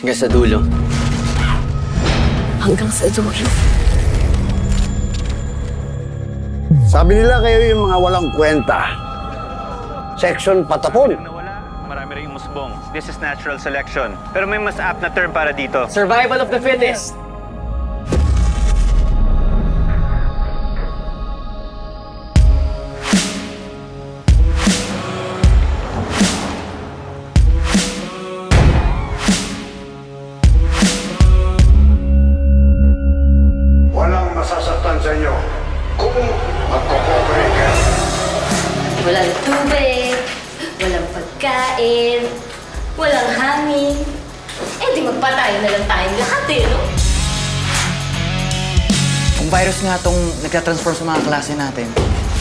Hanggang sa dulo. Hanggang sa dulo. Sabi nila kayo yung mga walang kwenta. Section patapon. Marami rin musbong. This is natural selection. Pero may mas apt na term para dito. Survival of the fittest. Kung magkukooperate kayo. Walang tubig, walang pagkain, walang hangin. Eh di magpatayo na lang tayong lahat eh, no? Kung virus nga tong nagtatransform sa mga klase natin,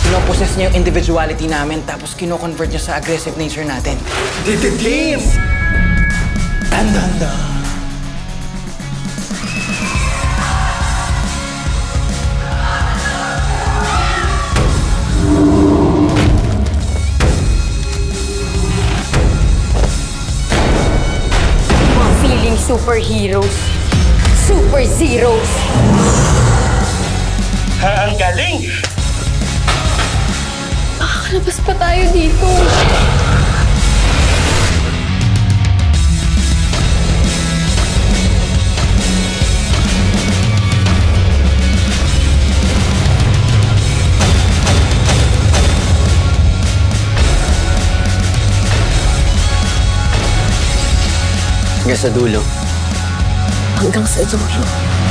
pinoposes niya yung individuality namin tapos kino-convert niya sa aggressive nature natin. Dididim! Tandanda! Superheroes. Super zeros. Ang galing! Makakalabas pa tayo dito. Hanggang sa dulo. Hanggang sa dulo.